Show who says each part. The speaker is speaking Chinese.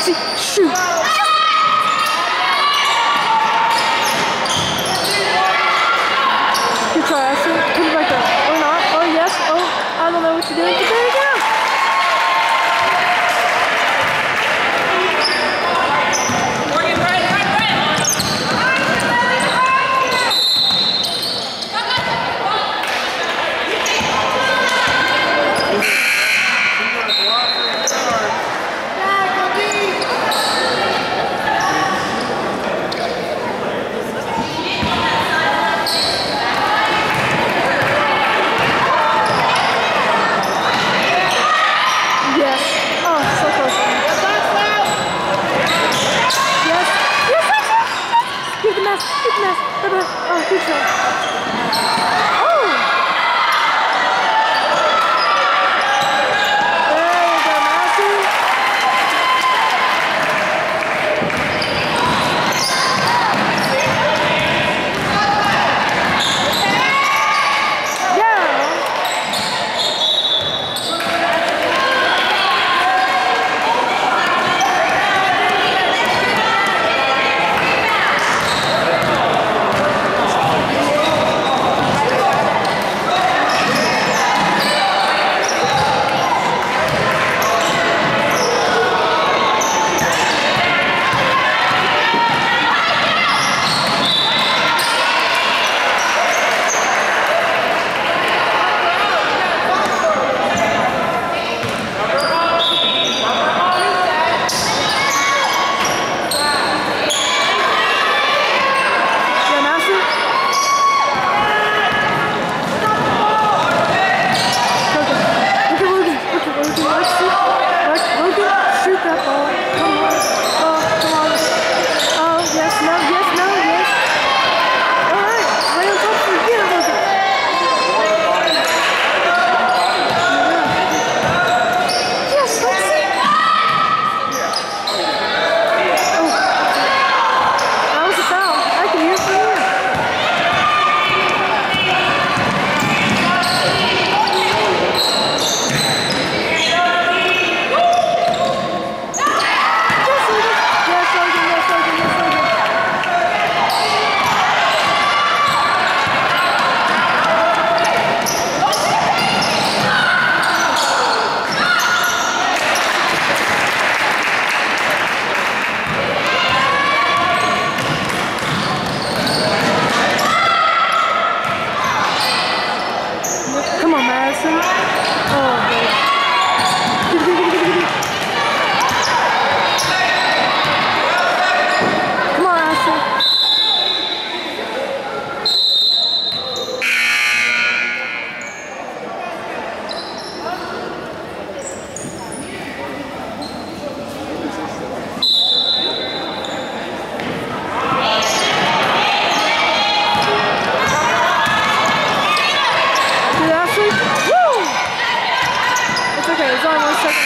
Speaker 1: 气，是。是不是啊？足球。almost like